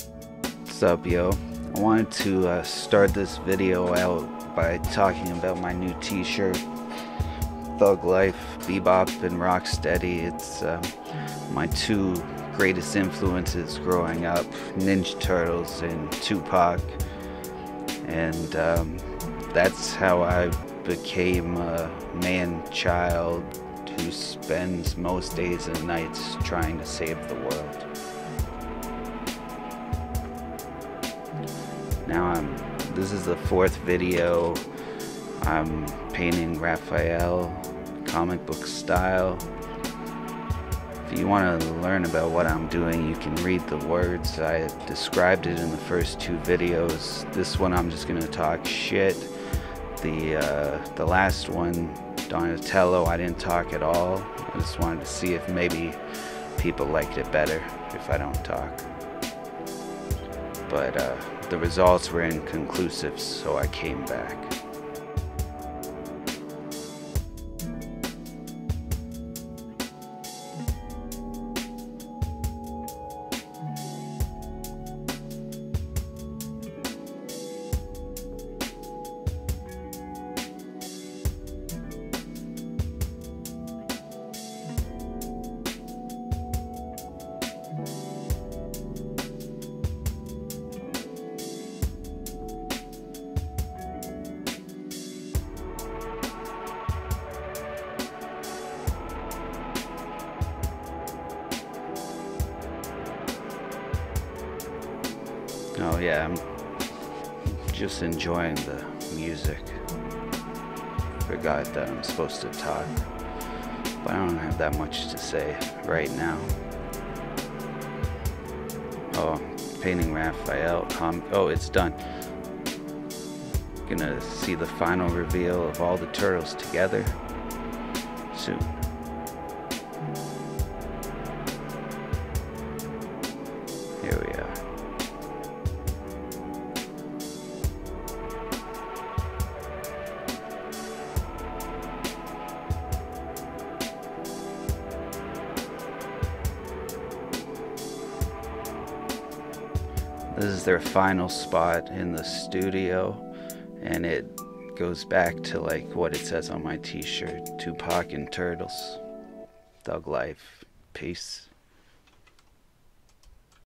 What's up, yo? I wanted to uh, start this video out by talking about my new t-shirt, Thug Life, Bebop and Rocksteady. It's uh, my two greatest influences growing up, Ninja Turtles and Tupac. And um, that's how I became a man-child who spends most days and nights trying to save the world. Now I'm this is the fourth video. I'm painting Raphael comic book style. If you want to learn about what I'm doing, you can read the words. I described it in the first two videos. This one I'm just to talk shit. The uh, the last one, Donatello, I didn't talk at all. I just wanted to see if maybe people liked it better if I don't talk. But uh, the results were inconclusive, so I came back. Oh yeah, I'm just enjoying the music. Forgot that I'm supposed to talk, but I don't have that much to say right now. Oh, painting Raphael. Oh, it's done. Gonna see the final reveal of all the turtles together soon. Here we are. This is their final spot in the studio, and it goes back to like what it says on my t shirt Tupac and Turtles. Thug Life. Peace.